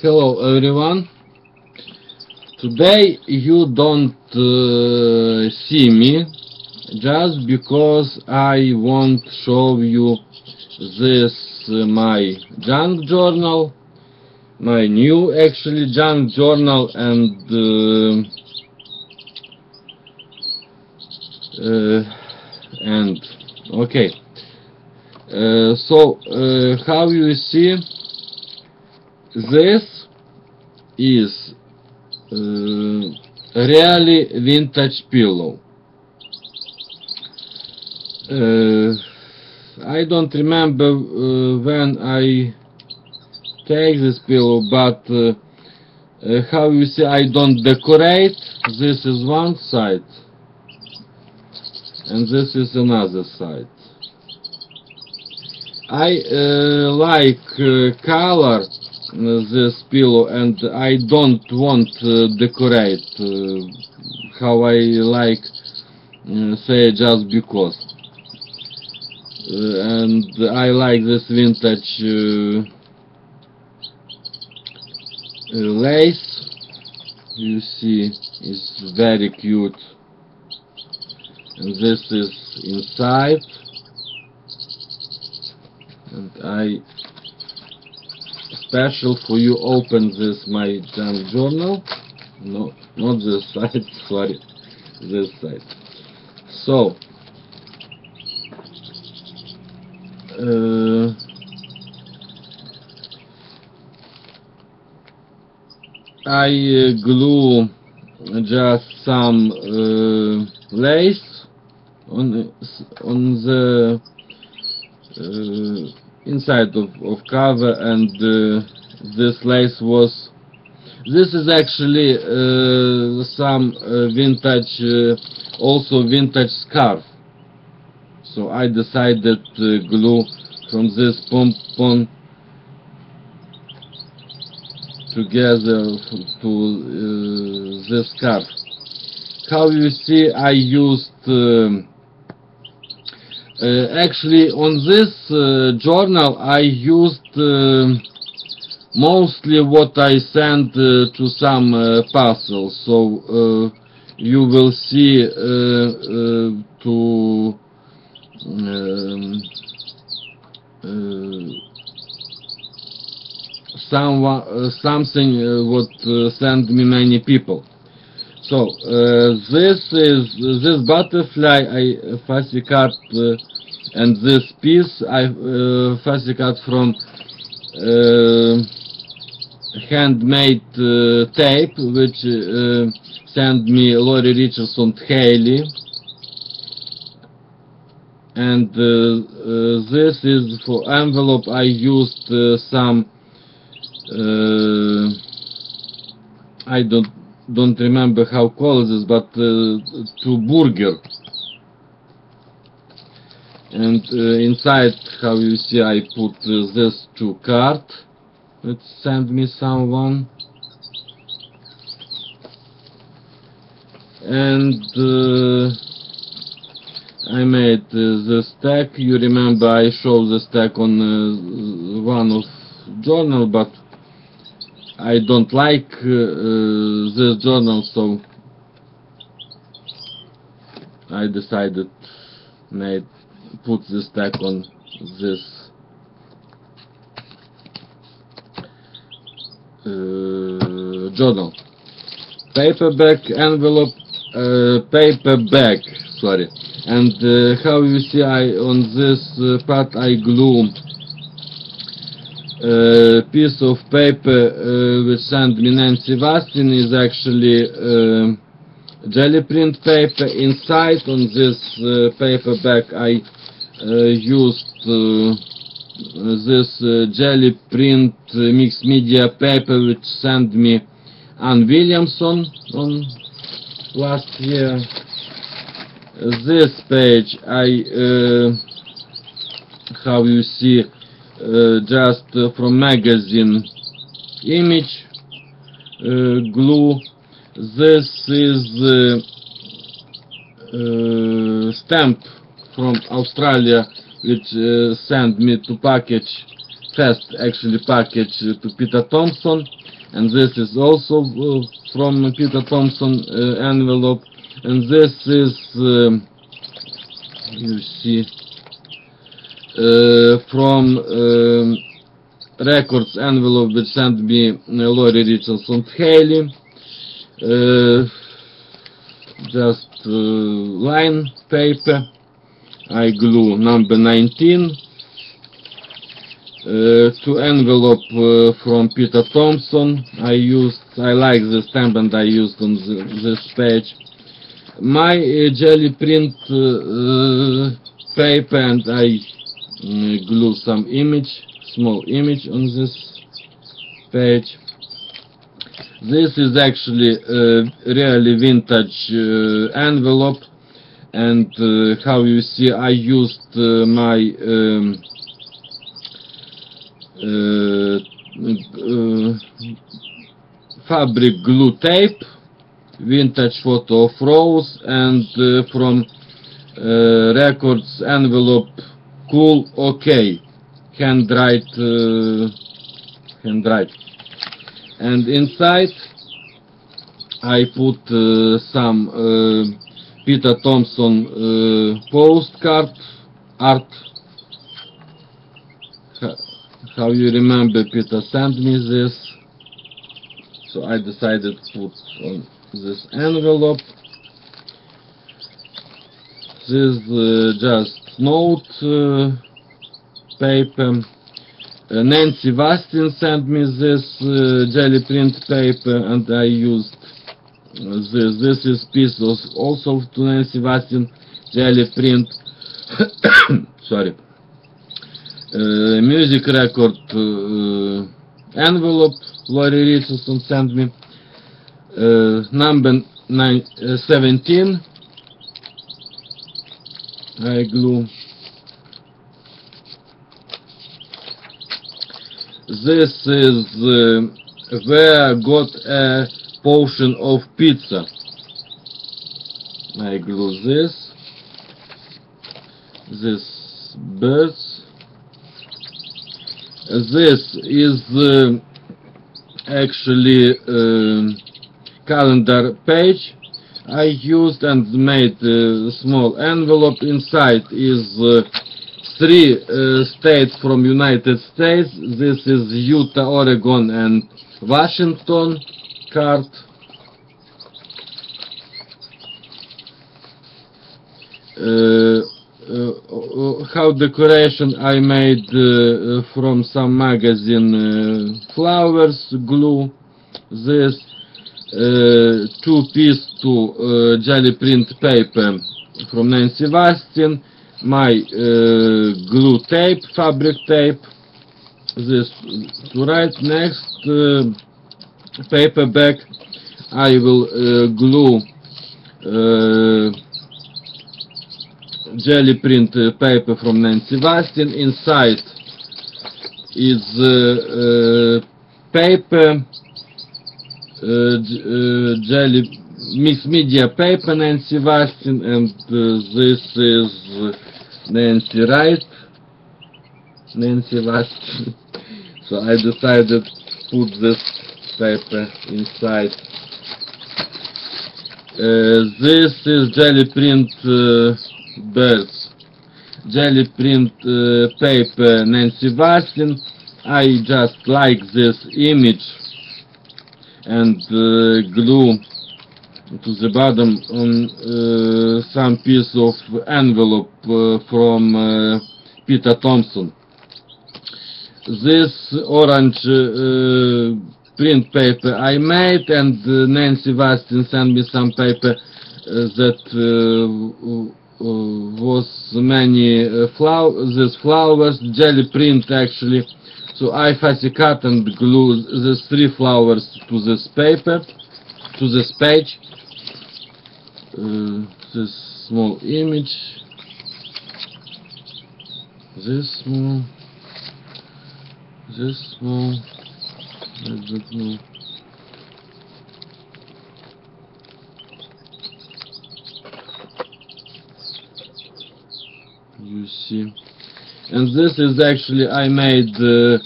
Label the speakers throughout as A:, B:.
A: Hello everyone. Today you don't uh, see me just because I won't show you this uh, my junk journal, my new actually junk journal and uh, uh, and okay. Uh, so uh, how you see this is uh, really vintage pillow. Uh, I don't remember uh, when I take this pillow, but uh, uh, how you see I don't decorate. This is one side, and this is another side. I uh, like color this pillow and I don't want uh, decorate uh, how I like uh, say just because. Uh, and I like this vintage uh, uh, lace. You see it's very cute. And this is inside. And I special for you. Open this my junk journal. No not this side sorry. This side. So uh, I uh, glue just some uh, lace on on the uh, inside of, of cover and uh, this lace was this is actually uh, some uh, vintage uh, also vintage scarf. So I decided to glue from this pompon together to uh, this scarf. How you see I used um, uh, actually, on this uh, journal, I used uh, mostly what I sent uh, to some uh, parcels. So uh, you will see to um, someone something what sent me many people. So uh, this is this butterfly I uh, fussy cut uh, and this piece I uh, fussy cut from uh, handmade uh, tape which uh, sent me Laurie Richardson Haley. And uh, uh, this is for envelope I used uh, some I don't don't remember how called this, but uh, to burger. And uh, inside, how you see, I put uh, this to card. It sent me someone. And uh, I made uh, the stack. You remember I showed the stack on uh, one of journal, but I don't like uh, uh, this journal, so I decided made put this stack on this uh, journal. Paperback envelope, uh, paper bag, sorry. And uh, how you see, I on this uh, part I glue uh, piece of paper uh, which sent me Nancy Vastin is actually uh, jelly print paper. Inside on this uh, paperback I uh, used uh, this uh, jelly print uh, mixed media paper which sent me Ann Williamson on last year. This page I uh, how you see uh, just uh, from magazine image uh, glue. This is uh, uh, stamp from Australia which uh, sent me to package first actually package uh, to Peter Thompson. And this is also uh, from Peter Thompson uh, envelope, and this is um, you see. uh, from um, records envelope which sent me uh, Laurie Richardson Haley. Uh, just uh, line paper. I glue number 19 uh, to envelope uh, from Peter Thompson. I used, I like the stamp and I used on the, this page. My uh, jelly print uh, uh, paper and I uh, glue some image, small image on this page. This is actually a really vintage uh, envelope and uh, how you see I used uh, my um, fabric glue tape vintage photo of Rose and uh, from uh, records envelope cool okay. Handwrite uh, handwrite. And inside I put uh, some uh, Peter Thompson uh, postcard art. How you remember Peter sent me this. So I decided to put on this envelope. This uh, just note uh, paper uh, Nancy Vastin sent me this uh, jelly print paper and I used this. This is piece of also to Nancy Vastin jelly print. Sorry. Uh, music record uh, envelope Laurie Richardson sent me. Uh, number nine, uh, 17. I glue. This is uh, where I got a portion of pizza. I glue this. This birds. This is uh, actually uh, calendar page I used and made a small envelope. Inside is uh, three uh, states from United States. This is Utah, Oregon, and Washington card. Uh, uh, uh, how decoration I made uh, from some magazine uh, flowers glue this two piece to jelly print paper from Nancy Vastin my glue tape fabric tape this to write next uh, paperback I will glue jelly print paper from Nancy Vastin. Inside is uh, uh, paper, jelly mixed media paper Nancy Vastin, and this is Nancy Wright, Nancy Vastin. so I decided to put this paper inside. Uh, this is jelly print uh, birds. Jelly print uh, paper Nancy Vastin. I just like this image and uh, glue to the bottom on uh, some piece of envelope uh, from Peter Thompson. This orange print paper I made and Nancy Vastin sent me some paper that was many uh, flower these flowers jelly print actually so I fussy cut and glue these three flowers to this paper to this page. Uh, this small image. This small. This small. I don't know. You see and this is actually I made uh,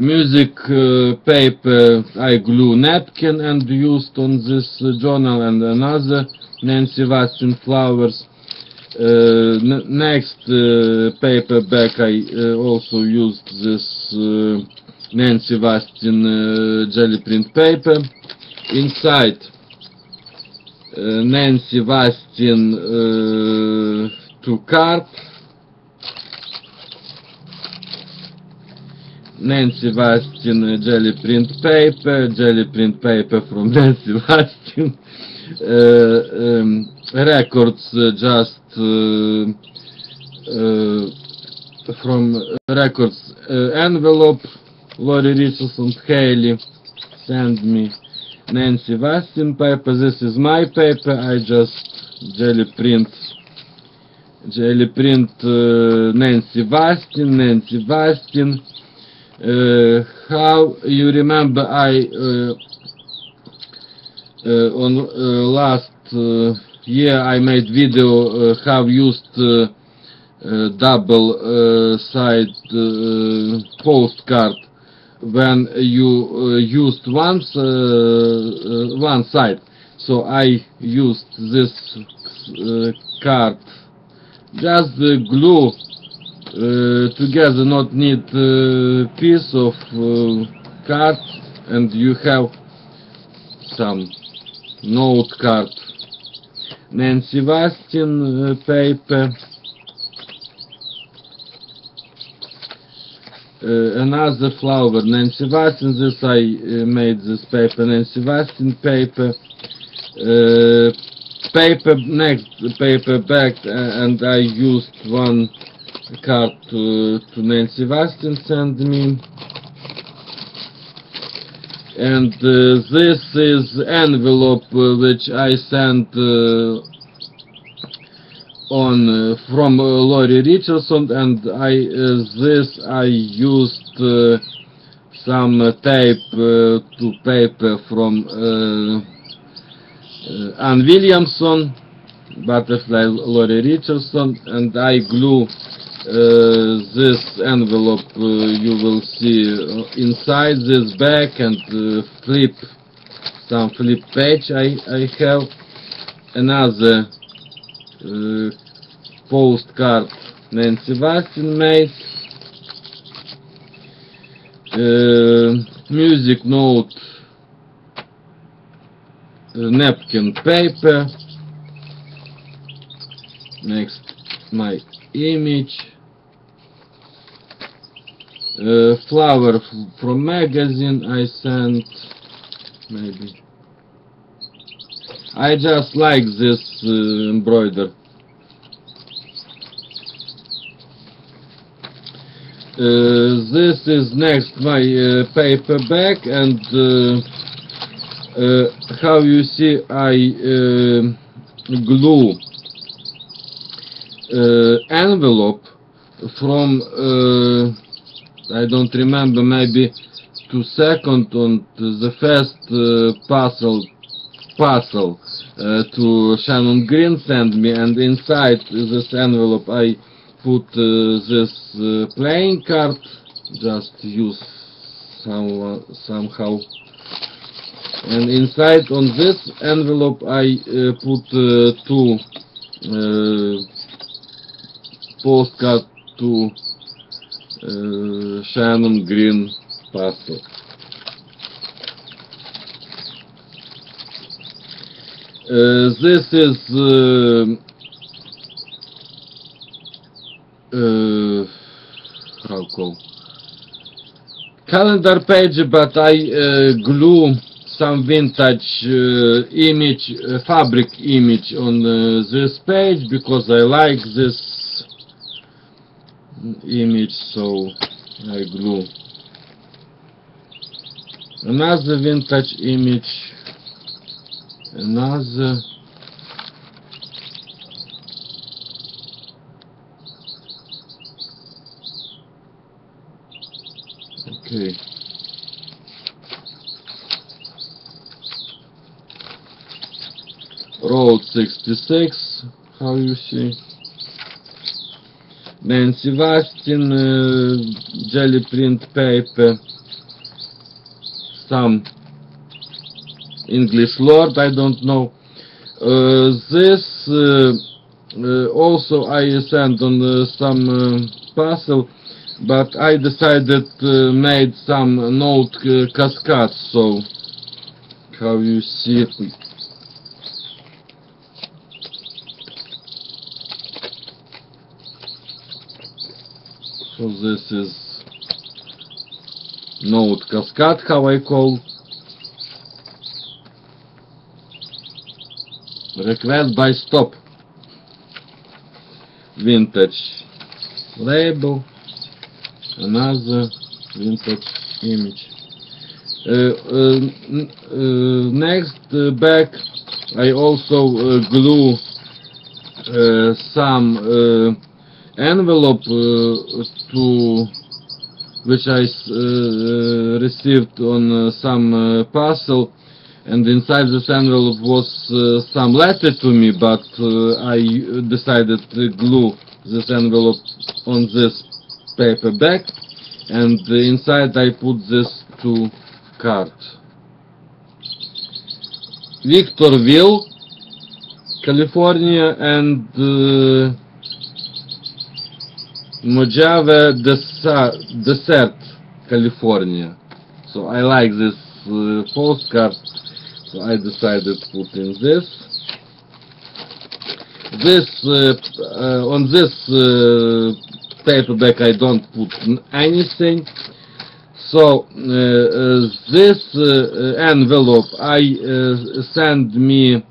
A: music uh, paper I glue napkin and used on this uh, journal and another Nancy Watson flowers. Uh, next uh, paperback I uh, also used this Nancy Watson jelly print paper. Inside Nancy Watson uh, two card. Nancy uh, jelly print paper, jelly print paper from Nancy Watson. Uh, um, records uh, just uh, uh, from records envelope. Lori Richardson Haley send me Nancy Watson paper. This is my paper. I just jelly print jelly print uh, Nancy Watson, Nancy Watson. Uh, how you remember I uh, uh, on uh, last year I made video how used double side postcard when you used once one side. So I used this uh, card. Just the glue together not need uh, piece of uh, card and you have some note card. Nancy uh, paper. Uh, another flower Nancy Watson this I uh, made this paper Nancy Watson paper. Uh, paper next paper uh, and I used one card to, to Nancy Watson sent me and uh, this is envelope uh, which I sent uh, on uh, from uh, Lori Richardson and I this I used some tape to paper from Ann Williamson butterfly Lori Richardson and I glue uh, this envelope uh, you will see uh, inside this bag and uh, flip some flip page I, I have. Another uh, postcard Nancy Watson made uh, music note uh, napkin paper. Next my image uh, flower from magazine I sent maybe. I just like this uh, embroider uh, this is next my uh, paperback and uh, uh, how you see I glue envelope from I don't remember maybe to second on the first uh, parcel parcel uh, to Shannon Green sent me and inside this envelope I put uh, this uh, playing card. Just use some, somehow. And inside on this envelope I uh, put uh, two uh, postcard to Shannon Green parcel. Uh, this is uh, uh, how call calendar page, but I uh, glue some vintage image, fabric image on this page because I like this image, so I glue another vintage image, another. Okay. Road 66, how you see. Nancy Watson, uh, jelly print paper. some English lord, I don't know. Uh, this uh, uh, also I sent on uh, some parcel, but I decided made some note uh, cascade, so how you see it. So this is note cascade, how I call. Request by stop. Vintage label. Another vintage image. Uh, uh, uh, next uh, back I also uh, glue uh, some uh, envelope uh, to which I uh, uh, received on some parcel. And inside this envelope was uh, some letter to me but uh, I decided to glue this envelope on this paper bag. And inside I put this two card Victorville California and uh, Mojave Desert, California. So I like this uh, postcard, so I decided to put in this. This uh, uh, on this uh, paperback I don't put anything. So uh, uh, this envelope I send me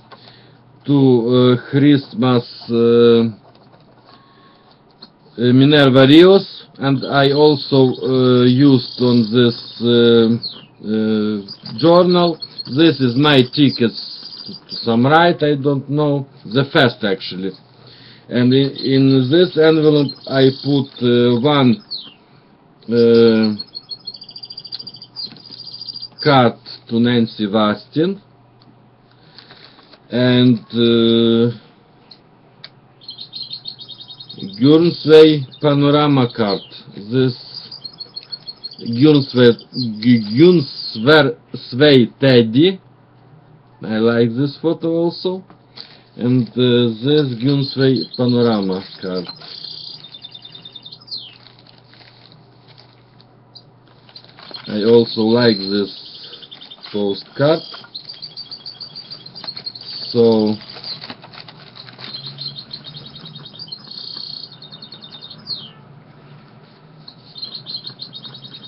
A: to Christmas. Uh, Minerva Rios and I also uh, used on this uh, journal. This is my tickets to some right, I don't know, the first actually. And in, in this envelope I put uh, one uh, card to Nancy Vastin and uh, Guernsey panorama card. This Guernsey Teddy. I like this photo also. And uh, this Guernsey panorama card. I also like this postcard. So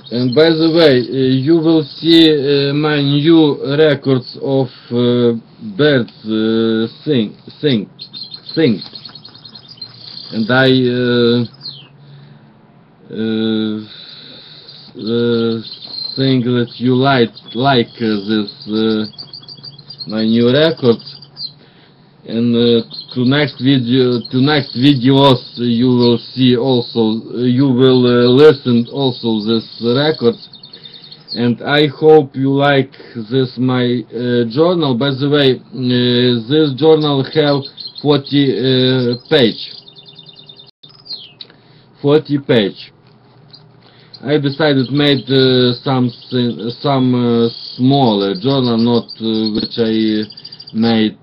A: And by the way, uh, you will see uh, my new records of uh, birds uh, sing, sing, sing. And I uh, uh, uh, think that you like like uh, this uh, my new records. And uh, to next video, to next videos, you will see also, you will uh, listen also this records. And I hope you like this my uh, journal. By the way, uh, this journal have 40 uh, page. 40 page. I decided made uh, some uh, smaller journal, not which I made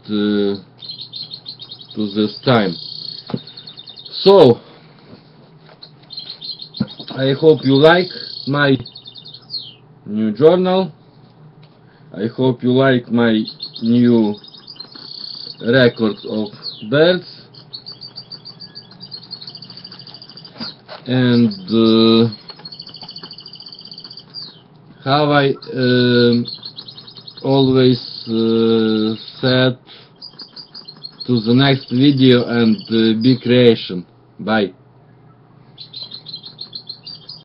A: to this time. So, I hope you like my new journal. I hope you like my new records of birds. And uh, how I um, always uh, said to the next video and uh, be creation. Bye.